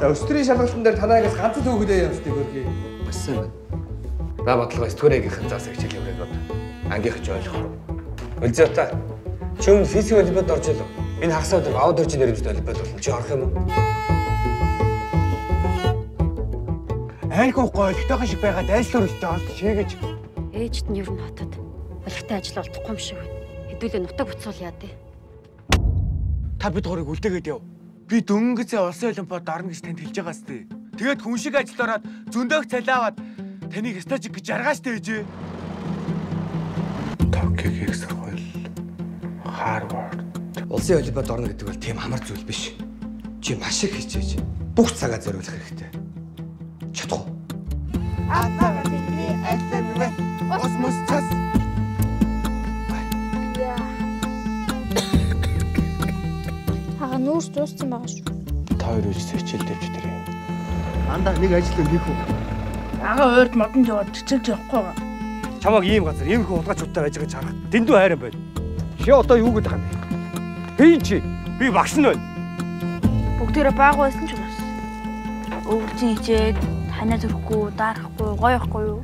За өстрийн шалгалтын дээр танаагаас ганц хөөгдөө явж тийг өргөе. Бассан байна. Ба бодлого студентийн заас хичээл явуулаад бод. Ангийнх ч ойлгох. Өлзөө та. Чи өмнө физик олимпиад орж илв. Энэ хагас өдөр аваад орж нэрэмжтэй олимпиад болно. Чи орох юм уу? Айлгүй гойлтойхон шиг байгаад айлсуур өстэй олд шээгэж. Ээжт нь ер нь хотод олигтой ажил олдохгүй юм шиг байна. Хэдүүлээ нутаг буцуул яа дээ. Та бид гурыг үлдээгээд яв. Би дөнгөцөө улсын олимпиад орно гэж танд хэлж байгаас тээ. Тэгээд хүн шиг ажилд ороод зөндөөх цалиаваад таныг стажик гэж жаргааш тээжээ. Токиогийн сургууль Харвард. Улсын олимпиад орно гэдэг бол тийм амар зүйл биш. Чи маш их хичээж бүх цагаа зориулах хэрэгтэй. Чадах уу? Атаа бидний альсэмвэ осмос нүүрс дууссан байгаа шүү. Та хоёр үжиж хичээлдэж тэр юм. Андаа нэг ажил хийх үү? Ага уурд модон жоод чичилж явахгүй байгаа. Чамаг ийм газар ийм их удаачлуудаар ажигаж харах. Дэндүү хайран байна. Чи одоо юу гэдэг юм бэ? Би чи би багш нь байна. Бүгдээрээ баагүй байсан ч бас. Өвчин хичээд танаа зүрхгүй, дарахгүй, гоё ихгүй юу?